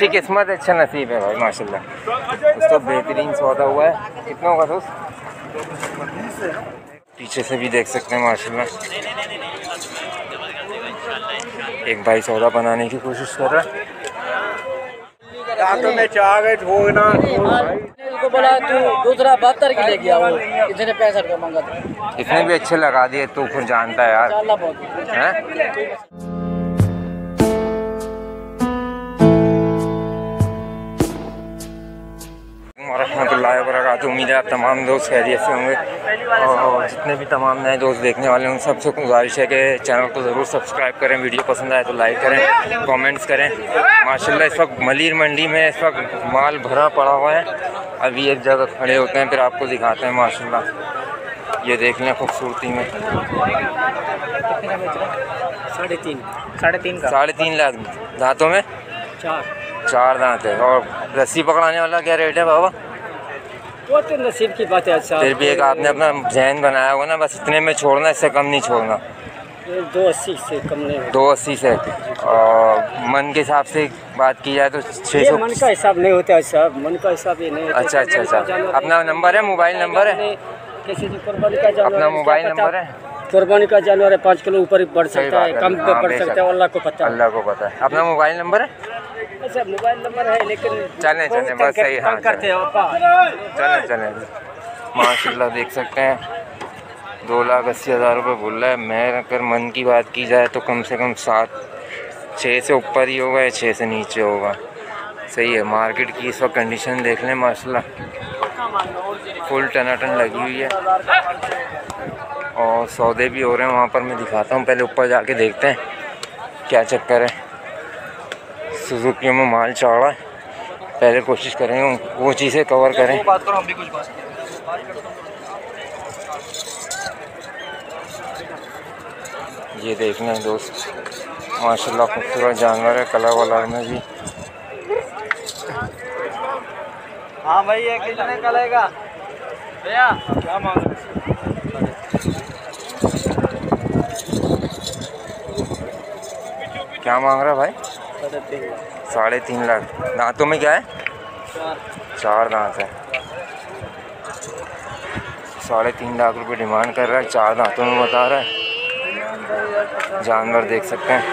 अच्छी किस्मत अच्छा नसीब है भाई माशाल्लाह। तो बेहतरीन सौदा हुआ है। कितना होगा दोस्त? पीछे से भी देख सकते हैं माशाल्लाह। एक भाई सौदा बनाने की कोशिश कर रहा है। में चाह गए ठोकना को बोला तू दूसरा बहत्तर की ले गया वो इसने पैंसठ का मांगा था। इतने भी अच्छे लगा दिए तू खुद जानता है यार। हैं? वरहमतुल्लाहि वबरकातुहू उम्मीद है आप तमाम दोस्त खैरियत से होंगे। और जितने भी तमाम नए दोस्त देखने वाले हैं उन सबसे गुजारिश है कि चैनल को ज़रूर सब्सक्राइब करें वीडियो पसंद आए तो लाइक करें कमेंट्स करें। माशाल्लाह इस वक्त मलिर मंडी में इस वक्त माल भरा पड़ा हुआ है। अभी एक जगह खड़े होते हैं फिर आपको दिखाते हैं माशाल्लाह। ये देख लें खूबसूरती में। साढ़े तीन। साढ़े तीन साढ़े तीन लाख दांतों में? चार। चार दांत है। और रस्सी पकड़ाने वाला क्या रेट है बाबा? वो तो नसीब की बात है अच्छा। फिर भी एक आपने अपना जहन बनाया होगा ना बस इतने में छोड़ना इससे कम नहीं छोड़ना। दो अस्सी से कम नहीं दो अस्सी से। और मन के हिसाब से बात की जाए तो छः सौ मन का हिसाब नहीं होता है साहब मन का हिसाब ये नहीं अच्छा अच्छा अच्छा। अपना नंबर है मोबाइल नंबर है? अपना मोबाइल नंबर है? कुर्बानी का जानवर है पाँच किलो ऊपर बढ़ सकता है कम पे हाँ, बढ़ सकता है अल्लाह को पता है। अल्लाह को पता है। अपना मोबाइल नंबर? है अच्छा मोबाइल नंबर है लेकिन चलें, चलें, बस सही, हाँ, करते। हो चलें चलें। माशाल्लाह देख सकते हैं। दो लाख अस्सी हज़ार रुपये बोल रहा है। मैं अगर मन की बात की जाए तो कम से कम सात छः से ऊपर ही होगा या छः से नीचे होगा। सही है मार्केट की इस वक्त कंडीशन देख लें माशाल्लाह। फुल टनाटन लगी हुई है। और सौदे भी हो रहे हैं वहाँ पर मैं दिखाता हूँ पहले ऊपर जाके देखते हैं क्या चक्कर है। सुजुकी में माल चढ़ा है पहले कोशिश करेंगे वो चीज़ें कवर करें। बात करो हम भी कुछ बात ये देख लें दोस्त माशाल्लाह खूबसूरत जानवर है कलर वलर में भी। हाँ भाई ये कितने का लेगा भैया। क्या मांग क्या मांग रहा भाई? साढ़े तीन लाख। दांतों में क्या है? चार। दांत है। साढ़े तीन लाख रुपए डिमांड कर रहा है चार दांतों में बता रहा है। जानवर देख सकते हैं।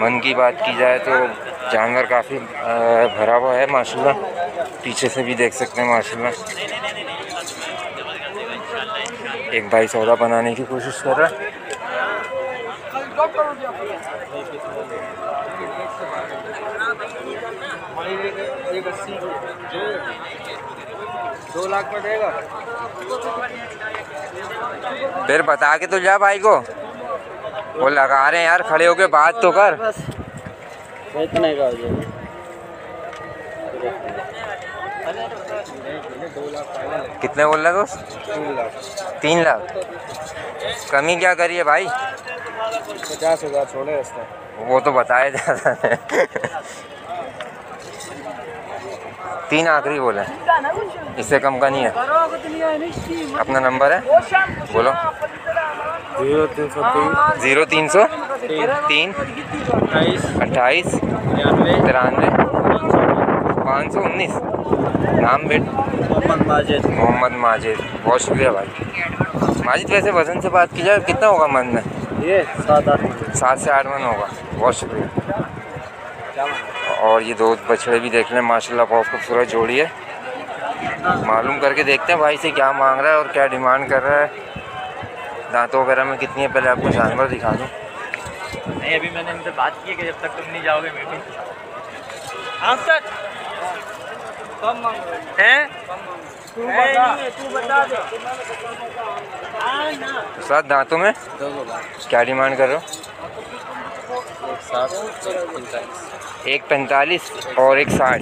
मन की बात की जाए तो जानवर काफ़ी भरा हुआ है माशाल्लाह। पीछे से भी देख सकते हैं माशाल्लाह। एक भाई सौदा बनाने की कोशिश कर रहा है। एक अस्सी दो लाख में देगा। फिर बता के तो जा भाई को। वो लगा रहे हैं यार खड़े होके बात तो कर। इतने का हो जाएगा कितने बोल रहे दोस्त? तीन लाख। तीन लाख। कमी क्या करिए भाई? पचास हज़ार छोड़े रास्ता। वो तो बताया जाता है। तीन आखिरी बोले। इससे कम का नहीं है। अपना नंबर है? बोलो। ज़ीरो तीन सौ तीन। ज़ीरो तीन सौ तीन। अट्ठाईस। तिरानवे। पाँच सौ उन्नीस। नाम बेट। मोहम्मद माजिद। मोहम्मद माजिद। बहुत शुक्रिया भाई। माजिद वैसे वज़न से बात की जाए कितना होगा मन में? ये सात आठ सात से आठ मन होगा। बहुत शुक्रिया। और ये दो बछड़े भी देख लें माशाल्लाह बहुत खूबसूरत जोड़ी है। मालूम करके देखते हैं भाई से क्या मांग रहा है और क्या डिमांड कर रहा है। दांतों वगैरह में कितनी है पहले आपको जानवर दिखा दूँ। नहीं अभी मैंने इनसे बात की है कि जब तक तुम नहीं जाओगे मीटिंग आज तक कम मांग। हैं? तू बता। तू बता दे। सात दांतों में? क्या डिमांड कर रहे हो? एक पैंतालीस और एक साठ।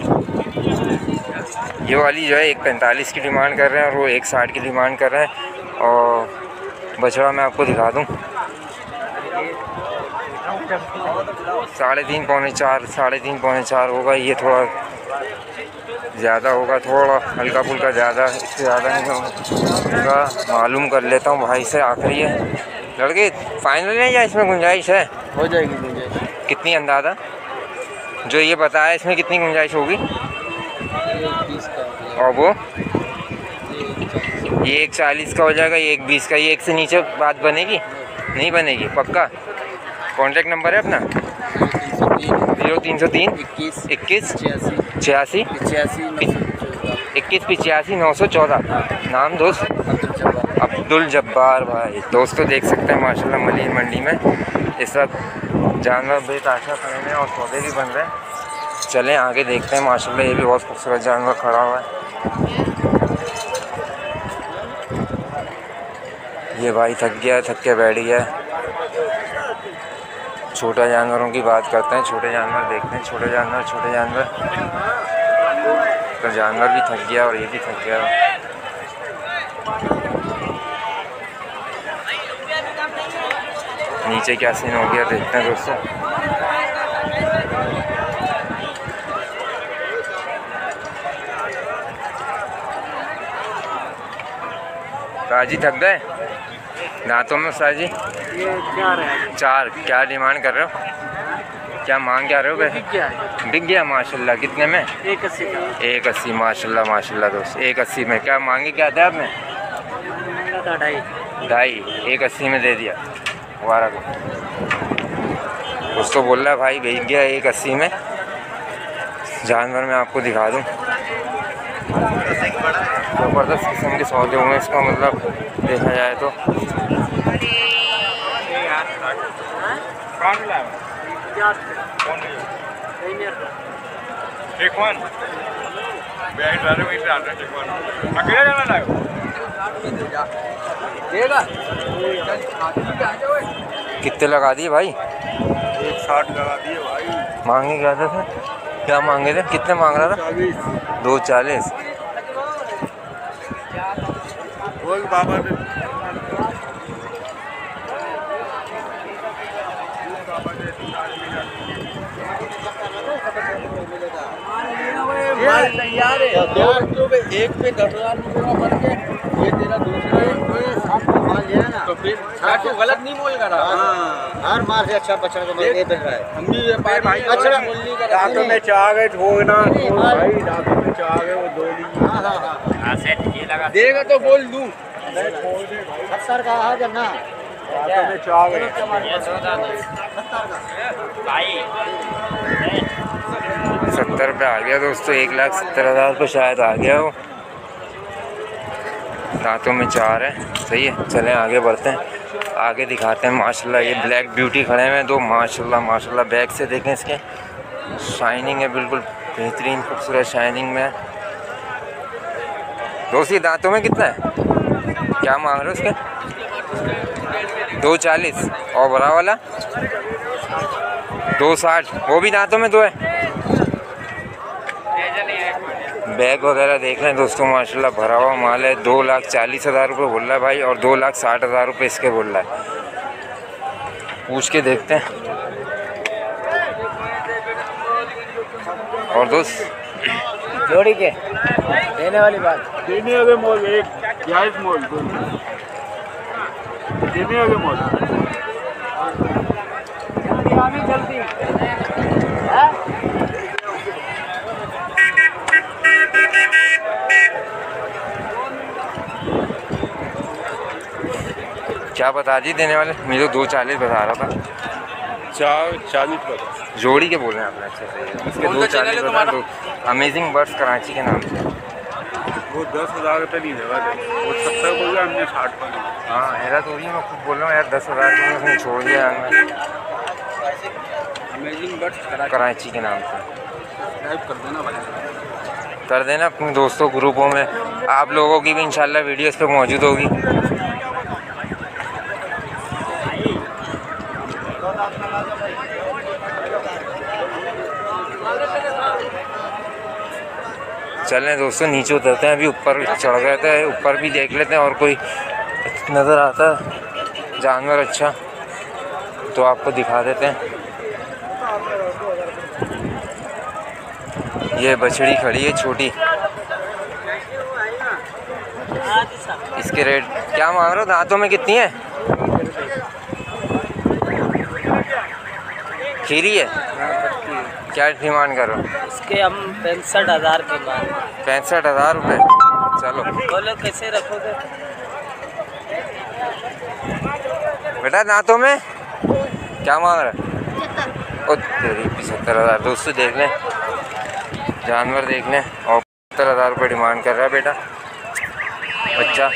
ये वाली जो है, एक पैंतालीस की डिमांड कर रहे हैं और वो एक साठ की डिमांड कर रहे हैं। और बछड़ा मैं आपको दिखा दूँ। साढ़े तीन पौने चार, साढ़े तीन पौने चार होगा। ये थोड़ा ज़्यादा होगा थोड़ा हल्का फुल्का ज़्यादा इससे ज़्यादा नहीं होगा। मालूम कर लेता हूँ भाई से आखिरी है। लड़के फाइनल है या इसमें गुंजाइश है? हो जाएगी गुंजाइश। कितनी अंदाज़ा? जो ये बताया इसमें कितनी गुंजाइश होगी। और वो? ये एक चालीस का हो जाएगा ये एक बीस का। ये एक से नीचे बात बनेगी? नहीं। बनेगी पक्का? कॉन्टैक्ट नंबर है अपना? ज़ीरो तीन सौ तीन। इक्कीस। इक्कीस। छियासी। इक्कीस पिचासी नौ सौ चौदह। नाम दोस्त? अब्दुल जब्बार। भाई। दोस्तों देख सकते हैं माशाल्लाह मलिन मंडी में। इस वक्त जानवर बेताशा खड़े हैं और पौधे भी बन रहे हैं। चलें आगे देखते हैं माशाल्लाह ये भी बहुत खूबसूरत जानवर खड़ा हुआ है। ये भाई थक गया थक के बैठ गया है। छोटा जानवरों की बात करते हैं, छोटे जानवर देखते हैं, छोटे जानवर छोटे जानवर। तो जानवर भी थक गया और ये भी थक गया। नीचे क्या सीन हो गया देखते हैं दोस्तों। काजी थक गए? दांतों में साजी। ये चार क्या डिमांड कर रहे हो? क्या मांग क्या रहे हो भाई क्या बिक गया माशाल्लाह कितने में? एक अस्सी का। एक अस्सी माशाल्लाह माशाल्लाह दोस्त एक अस्सी में। क्या मांगे क्या था आपने? ढाई। ढाई एक अस्सी में दे दिया। वारा को उसको बोल रहा है भाई भेज गया एक अस्सी में। जानवर मैं आपको दिखा दूँ। ज़बरदस्त किस्म के सौदे हुए हैं इसका मतलब देखा जाए तो। अकेले जाना लाओ कितने लगा दिए भाई? एक साठ लगा दिए भाई। मांगे क्या थे सर? क्या मांगे थे? कितने मांग रहा था? चालीस। दो चालीस। बोल बाबा ने तैयार है। दो बच्चों पे एक पे दस हज़ार रुपये बन के ये तेरा दूसरा तो फिर तो गलत नहीं बोल कर? रहा हर मार से अच्छा बच्चा को ये रहा है। हम भी व्यापारी भाई, अच्छा। बोल नहीं कर। दांतों में चाह गए ठोकना भाई दांतों में चाह गए वो दो लीजिए हाँ हाँ हाँ। देगा तो बोल दूँ। सत्तर का है जब ना दांतों में चाह गए सत्तर पे आ गया दोस्तों, एक लाख सत्तर हज़ार पे शायद आ गया वो। दांतों में चार है, सही है, चलें आगे बढ़ते हैं। आगे दिखाते हैं, माशाल्लाह ये ब्लैक ब्यूटी खड़े हैं दो, माशाल्लाह माशाल्लाह बैग से देखें इसके। शाइनिंग है, बिल्कुल बेहतरीन, खूबसूरत शाइनिंग में। दोस्त, ये दांतों में कितना है? क्या मांग रहे हो उसके? दो चालीस, और बड़ा वाला? दो साठ, वो भी दांतों में दो है। बैग वगैरह देख रहे हैं दोस्तों माशाल्लाह भरा हुआ माल है। दो लाख चालीस हज़ार रुपये बोल रहा है भाई और दो लाख साठ हज़ार रुपये इसके बोल रहा है। पूछ के देखते हैं। और दोस्त? जोड़ी के। देने वाली बात। देने वाले मोल एक जायज़ मोल देने वाले मोल। जल्दी। क्या बता दी देने वाले? मुझे तो दो चालीस बता रहा था। चार चालीस बता। जोड़ी के बोल रहे हैं आपने अच्छे से। इसके दो चालीस बता दो। अमेजिंग बर्ड्स कराची के नाम से। वो दस हज़ार रुपये नहीं देगा वो सत्तर बोल रहा हमने साठ का हाँ मेरा तो वही मैं खुद बोल रहा हूँ यार दस हज़ार रुपये उसने छोड़ दिया हमने। अमेजिंग करा कराची। के नाम से। सब्सक्राइब कर देना भाई। कर देना अपने दोस्तों ग्रुपों में। आप लोगों की भी इंशाल्लाह वीडियोस पे मौजूद होगी। चलें दोस्तों, नीचे उतरते हैं, अभी ऊपर चढ़ गए थे, ऊपर भी देख लेते हैं, और कोई नज़र आता जानवर अच्छा तो आपको दिखा देते हैं। ये बछड़ी खड़ी है, छोटी। इसके रेट क्या मांग रहे हो? दांतों में कितनी है? खीरी है? क्या डिमांड करो इसके हम पैंसठ हज़ार के मान पैंसठ हज़ार रुपये चलो। बोलो कैसे रखोगे? बेटा दांतों में। क्या मांग रहा है? तेरी पचहत्तर हज़ार। दोस्तों देख लें। जानवर देख लें। और पचहत्तर हज़ार रुपये डिमांड कर रहा है बेटा। बच्चा।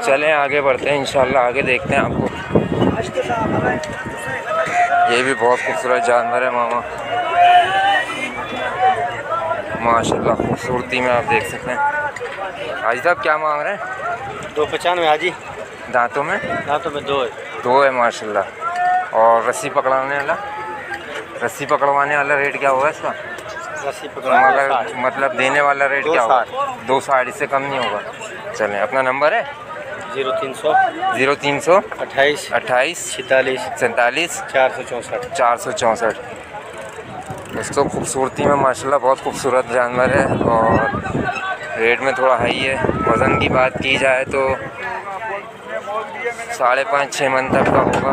चलें आगे बढ़ते हैं। इंशाल्लाह आगे देखते हैं आपको। ये भी बहुत खूबसूरत जानवर है मामा। माशाल्लाह खूबसूरती में आप देख सकते हैं। हाजी साहब क्या मांग रहे हैं? दो पचानवे हाजी। दांतों में? दांतों में दो है। दो है माशाल्लाह। और रस्सी पकड़ाने वाला? रस्सी पकड़वाने वाला रेट क्या होगा इसका? रस्सी पकड़ा मतलब मतलब देने वाला रेट क्या होगा? दो साठ इससे कम नहीं होगा। चलें अपना नंबर है? ज़ीरो तीन सौ ज़ीरो तीन सौ अट्ठाईस अट्ठाईस छितालीस सैंतालीस चार सौ चौंसठ। चार सौ चौंसठ। दोस्तों खूबसूरती में माशाल्लाह बहुत खूबसूरत जानवर है और रेट में थोड़ा हाई है। वज़न की बात की जाए तो साढ़े पाँच छः मन तक का होगा।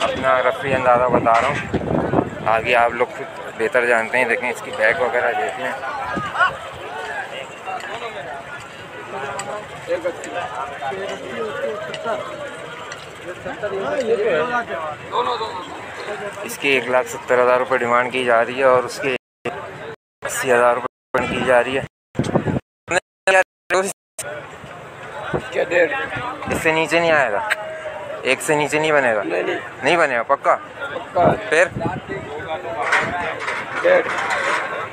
अपना रफ़ी अंदाज़ा बता रहा हूँ। आगे आप लोग खुद बेहतर जानते हैं देखें इसकी बैग वगैरह देखें इसकी एक लाख सत्तर हज़ार रुपये डिमांड की जा रही है और उसके अस्सी हज़ार रुपये डिमांड की जा रही है। इससे नीचे नहीं आएगा। एक से नीचे नहीं बनेगा। नहीं नहीं। नहीं बनेगा पक्का? पक्का। फिर? डेढ़।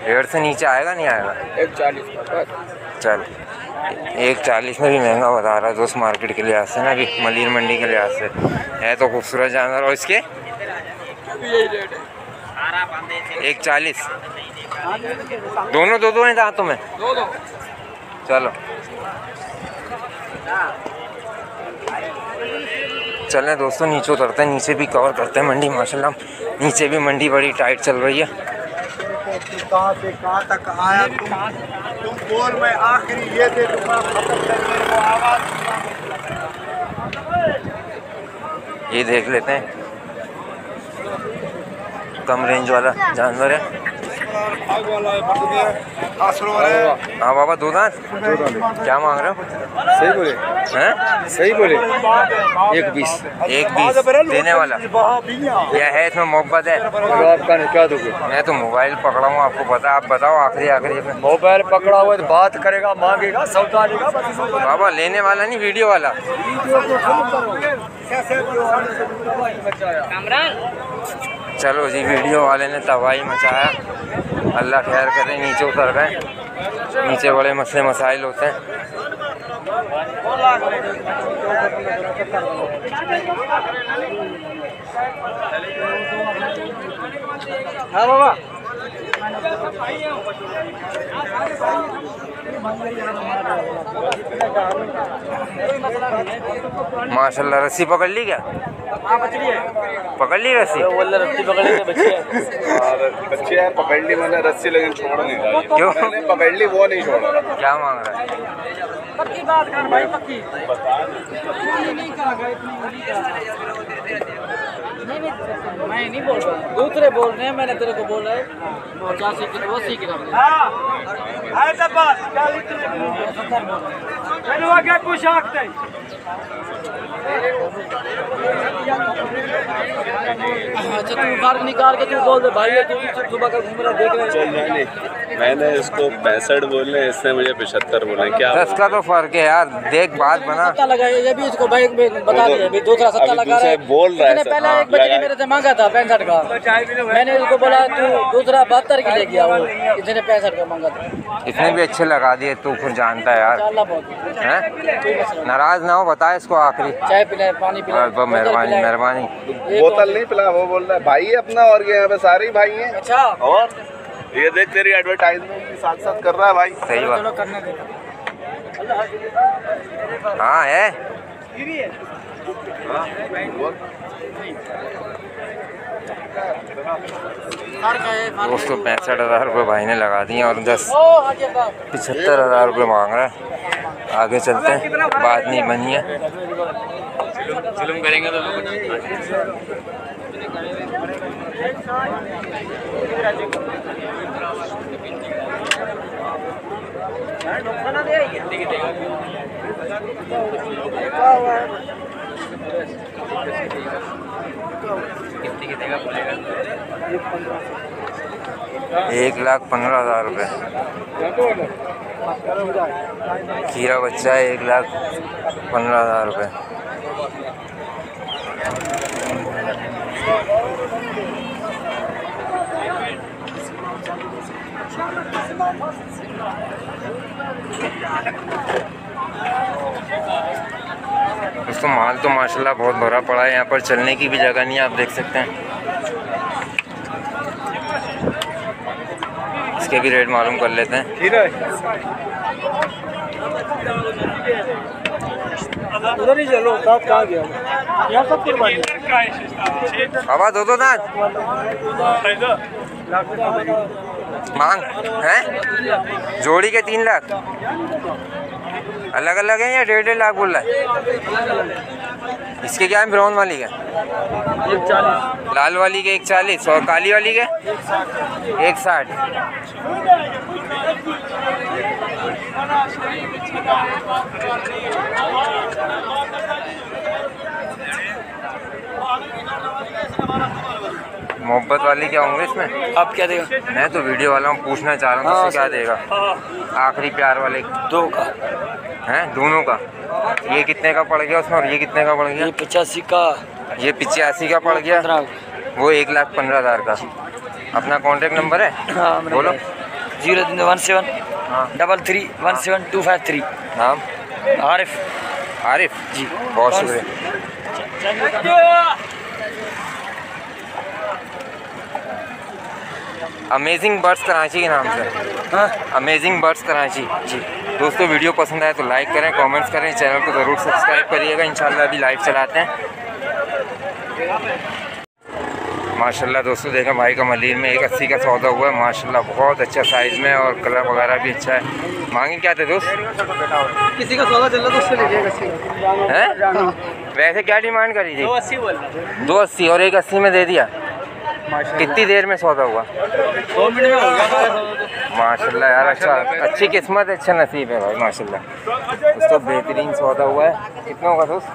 डेढ़ से नीचे आएगा नहीं आएगा? एक चालीस चल। एक चालीस में भी महँगा बता रहा है, दोस्त मार्केट के लिहाज से ना अभी मलिर मंडी के लिहाज से। है तो खूबसूरत जानवर, और इसके? एक चालीस। दोनों दो दो हैं दांतों में? चलो। चलें दोस्तों, नीचे उतरते हैं, नीचे भी कवर करते हैं मंडी, माशाल्लाह। नीचे भी मंडी बड़ी टाइट चल रही है। कहाँ से, कहाँ तक आया तुम तुम बोल मैं आखिरी ये दे दूँगा खत्म को आवाज़ ये देख लेते हैं। कम रेंज वाला जानवर है। हाँ बाबा दो दांत क्या मांग रहे हो? सही बोले। हैं? सही बोले। एक बीस। एक बीस। देने वाला। क्या है इसमें मोहब्बत है। आपका क्या दोगे? मैं तो मोबाइल पकड़ा हूँ आपको पता आप बताओ आखिरी आखिरी में। मोबाइल पकड़ा हुआ है तो बात करेगा मांगेगा सौदा लेगा बाबा लेने वाला नहीं वीडियो वाला। चलो जी वीडियो वाले ने तबाही मचाया। अल्लाह खैर करे नीचे उतर गए। नीचे बड़े मसले मसाइल होते हैं। हाँ बाबा। माशाल्लाह रस्सी पकड़ ली क्या? पकड़ ली रस्सी? बोल रस्सी पकड़े के बच्चे हैं बच्चे यार पकड़ ली मैंने रस्सी लेकिन छोड़ नहीं क्यों? मैंने पकड़ ली वो नहीं छोड़ा। क्या मांग रहा है? पक्की बात कर भाई पक्की। मैं नहीं बोल रहा। दूसरे बोल रहे हैं मैंने तेरे को बोला है। वो बोल रहा है। अच्छा तू निकाल के तू बोल दे भाई तू सुबह का घूम रहा देख रहे चल मैंने इसको पैंसठ बोले इसने मुझे पचहत्तर बोले क्या दस का तो फ़र्क है यार देख बात बना। सत्ता ये भी इसको भाई बता दिया अभी दूसरा सत्ता लगा रहा है। बोल रहा है पहले हाँ, एक बच्चे ने मेरे से मांगा था पैंसठ का। मैंने इसको बोला तू दूसरा बहत्तर की ले गया वो इसने पैंसठ का मांगा था। इसने भी अच्छे लगा दिए तू खुद जानता है यार। अल्लाह बहुत। हैं? नाराज़ ना हो बता इसको आखिरी। चाय पिलाए पानी पिलाए बहुत मेहरबानी मेहरबानी। बोतल नहीं पिला वो बोल रहा है भाई है अपना और क्या यहाँ पे सारे ही भाई हैं। अच्छा। और ये देख तेरी एडवर्टाइजमेंट भी साथ साथ कर रहा है भाई। सही बात। हाँ है। है। दोस्तों, पैंसठ हज़ार रुपये भाई ने लगा दिए और दस पचहत्तर हज़ार रुपये मांग रहा है। आगे चलते हैं। बात नहीं बनी है। कितने की देगा बोलेगा एक लाख पंद्रह हज़ार रुपये खीरा बच्चा है एक लाख पंद्रह हज़ार रुपये दोस्तों माल तो माशाल्लाह बहुत भरा पड़ा है यहाँ पर चलने की भी जगह नहीं है आप देख सकते हैं। इसके भी रेट मालूम कर लेते हैं। उधर ही चलो कहाँ गया? यहाँ सब कुर्बानी बाबा दो दो दांत मांग हैं? जोड़ी के तीन लाख। अलग अलग है या डेढ़ डेढ़ लाख बोल रहा है? इसके क्या है? ब्राउन वाली के लाल वाली के एक चालीस और काली वाली के एक साठ। मोहब्बत वाली क्या होंगे इसमें? आप क्या देगा? मैं तो वीडियो वाला हूँ पूछना चाह रहा हूँ हाँ, क्या। देगा? आखिरी प्यार वाले। दो का। हैं? दोनों का? ये कितने का पड़ गया उसमें और ये कितने का पड़ गया? पचासी का। ये पिचासी का पड़ गया। वो एक लाख पंद्रह हज़ार का। अपना कॉन्टेक्ट नंबर है? हाँ बोलो। ज़ीरो वन सेवन हाँ। Double three one seven two five three. नाम आरिफ। आरिफ? जी। बहुत शुक्रिया। अमेजिंग बर्ड्स कराची के नाम से। हाँ? Amazing birds Karachi ji. दोस्तों वीडियो पसंद आए तो लाइक करें कमेंट्स करें चैनल को ज़रूर सब्सक्राइब करिएगा। इंशाल्लाह अभी लाइव चलाते हैं। माशाल्लाह दोस्तों देखें भाई का मलिर में एक अस्सी का सौदा हुआ है। माशाल्लाह बहुत अच्छा साइज़ में और कलर वगैरह भी अच्छा है। मांगे क्या थे दोस्त? किसी का सौदा चल रहा तो उससे लीजिएगा हैं? वैसे क्या डिमांड करी थी। दो अस्सी और एक अस्सी में दे दिया। कितनी देर में सौदा हुआ? दो मिनट में हो गया माशाल्लाह यार अच्छा अच्छी किस्मत है अच्छा नसीब है भाई माशाल्लाह। दोस्तों बेहतरीन सौदा हुआ है। कितना होगा दोस्त?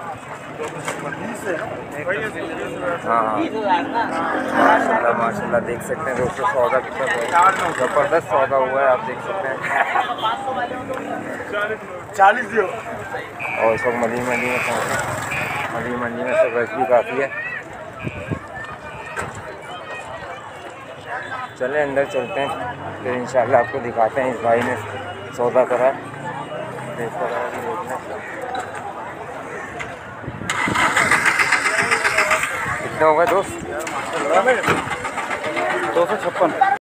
हाँ हाँ। माशाल्लाह माशाल्लाह देख सकते हैं दोस्तों सौदा कितना ज़बरदस्त सौदा हुआ है आप देख सकते हैं। चालीस दियो। और सब मली मंडी में पहुँचे मली मंडी में सब रश भी काफ़ी है। चलें, अंदर चलते हैं। फिर इन आपको दिखाते हैं इस भाई ने सौदा करा। कितना होगा दोस्त? दो सौ छप्पन।